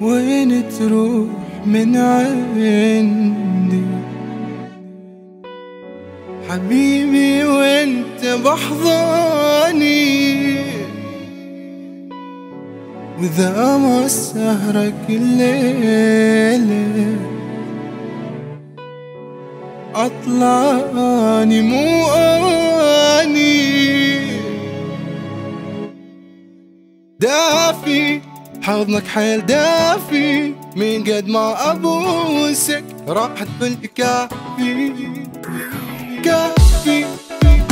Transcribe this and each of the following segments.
وين تروح من عندي؟ حبيبي وانت بحضاني. وإذا ما سهرك الليلة أطلعني مو أني. دافي حضنك حيل دافي. من قد ما ابوسك راح تقول كافي.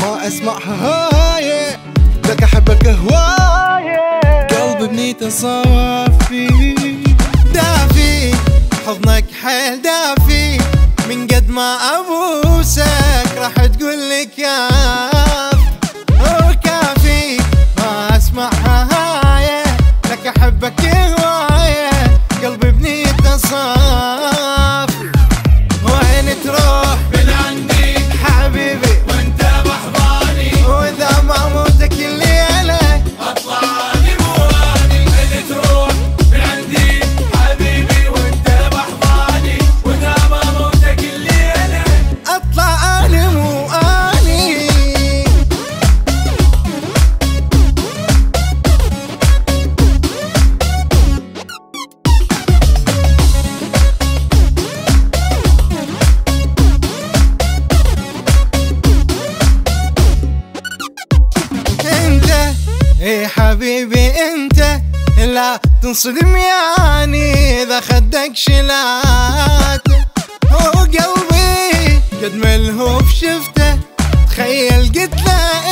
ما اسمع هاي. لك أحبك هواية قلب بنيته صافي دافي. حضنك حيل دافي. من قد ما ابوسك راح تقول لي كاف إيه حبيبي أنت لا تنصدم يعني إذا خدك شلات. هو قلبي قد ملهوف شفته. تخيل قلت له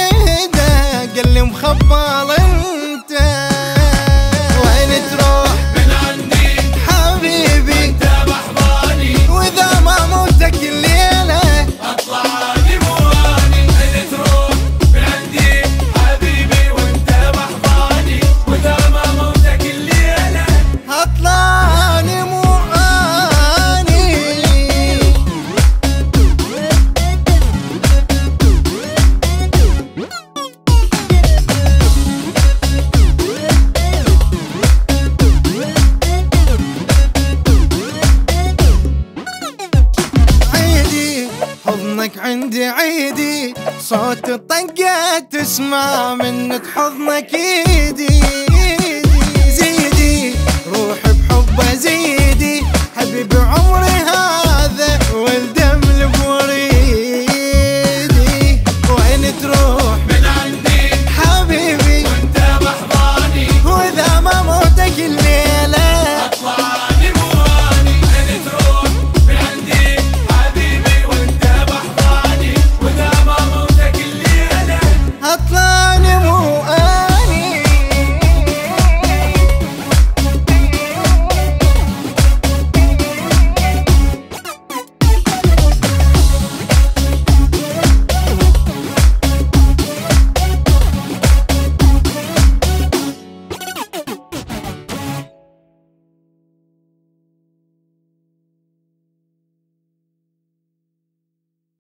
حضنك عندي عيدي صوت الطقة تسمع منك حضنك ايدي